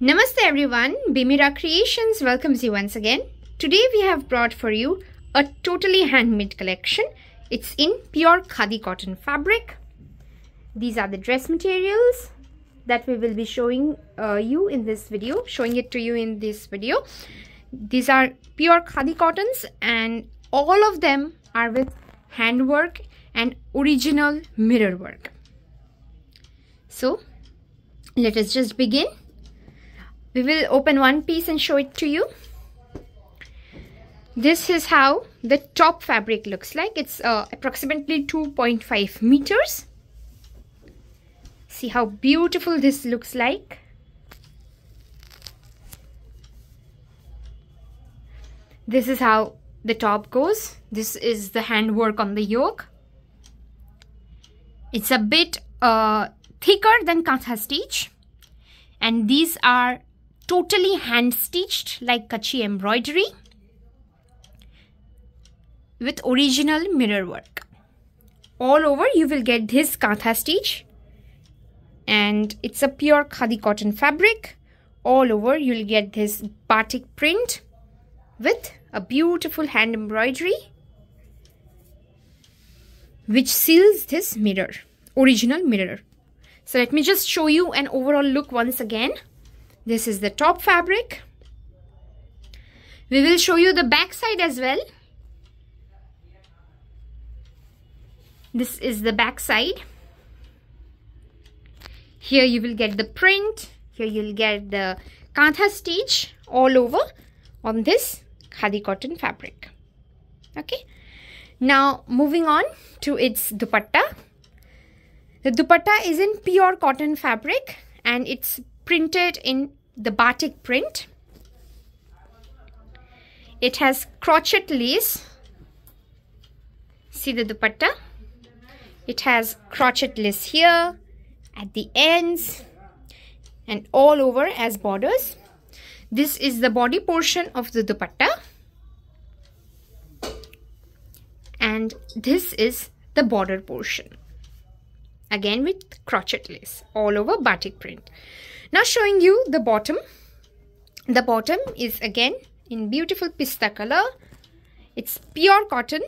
Namaste everyone, BeMira Creations welcomes you once again. Today we have brought for you a totally handmade collection. It's in pure khadi cotton fabric. These are the dress materials that we will be showing uh, you in this video, showing it to you in this video. These are pure khadi cottons and all of them are with handwork and original mirror work. So let us just begin we will open one piece and show it to you. This is how the top fabric looks like. It's uh, approximately 2.5 meters. See how beautiful this looks like. This is how the top goes. This is the handwork on the yoke. It's a bit uh, thicker than kantha stitch and these are totally hand stitched like Kutchi embroidery with original mirror work. All over you will get this kantha stitch and it's a pure khadi cotton fabric. All over you'll get this batik print with a beautiful hand embroidery which seals this mirror, original mirror. So let me just show you an overall look once again. This is the top fabric. We will show you the back side as well. This is the back side. Here you will get the print. Here you will get the kantha stitch all over on this khadi cotton fabric. Okay. Now moving on to its dupatta. The dupatta is in pure cotton fabric and it's printed in the batik print. It has crochet lace. See the dupatta? It has crochet lace here, at the ends, and all over as borders. This is the body portion of the dupatta. And this is the border portion. Again with crochet lace all over batik print. Now showing you the bottom. The bottom is again in beautiful pista color. It's pure cotton.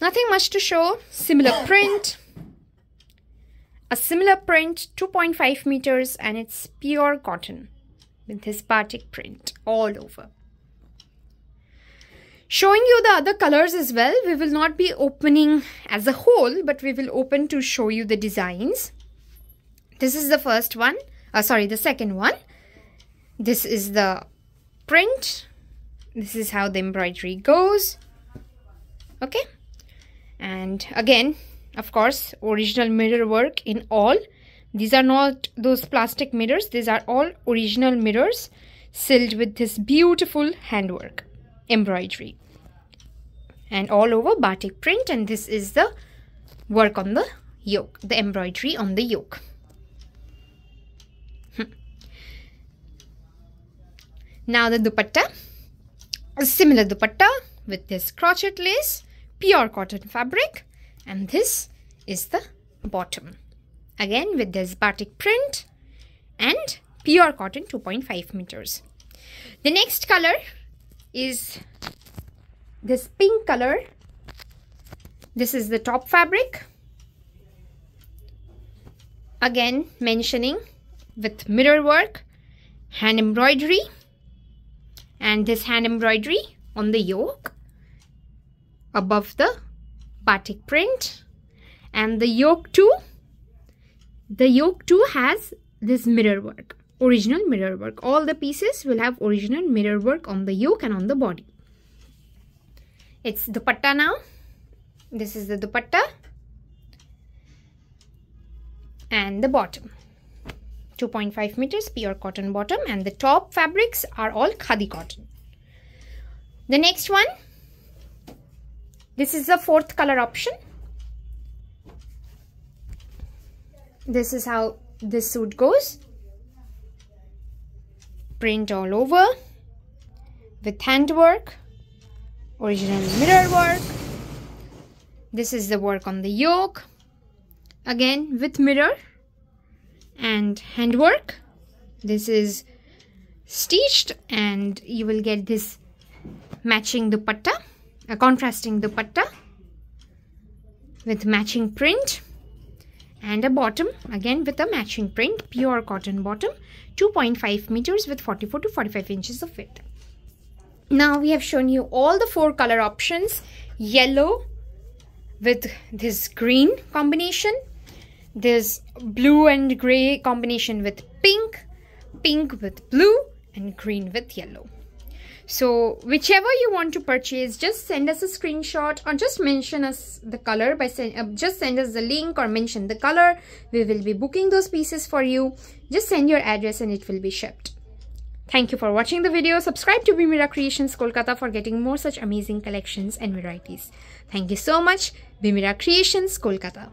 Nothing much to show. Similar print. A similar print 2.5 meters and it's pure cotton with this batik print all over. Showing you the other colors as well. We will not be opening as a whole but we will open to show you the designs. This is the first one uh, sorry the second one. This is the print. This is how the embroidery goes. Okay? And again of course original mirror work in all. These are not those plastic mirrors. These are all original mirrors sealed with this beautiful handwork embroidery and all over batik print and this is the work on the yoke the embroidery on the yoke hmm. Now the dupatta, a similar dupatta with this crochet lace, pure cotton fabric and this is the bottom. Again with this batik print and pure cotton 2.5 meters. The next color is this pink color. This is the top fabric. Again mentioning with mirror work, hand embroidery and this hand embroidery on the yoke above the batik print and the yoke too the yoke too has this mirror work original mirror work all the pieces will have original mirror work on the yoke and on the body it's dupatta now this is the dupatta and the bottom 2.5 meters pure cotton bottom and the top fabrics are all khadi cotton. The next one, this is the fourth color option. This is how this suit goes. Print all over with handwork, original mirror work. This is the work on the yoke. Again with mirror and handwork this is stitched and you will get this matching dupatta a contrasting dupatta with matching print and a bottom again with a matching print pure cotton bottom 2.5 meters with 44 to 45 inches of width now we have shown you all the four color options yellow with this green combination this blue and gray combination with pink pink with blue and green with yellow so whichever you want to purchase, just send us a screenshot or just mention us the color by send, uh, just send us the link or mention the color. We will be booking those pieces for you. Just send your address and it will be shipped. Thank you for watching the video. Subscribe to BeMira Creations Kolkata for getting more such amazing collections and varieties. Thank you so much. BeMira Creations Kolkata.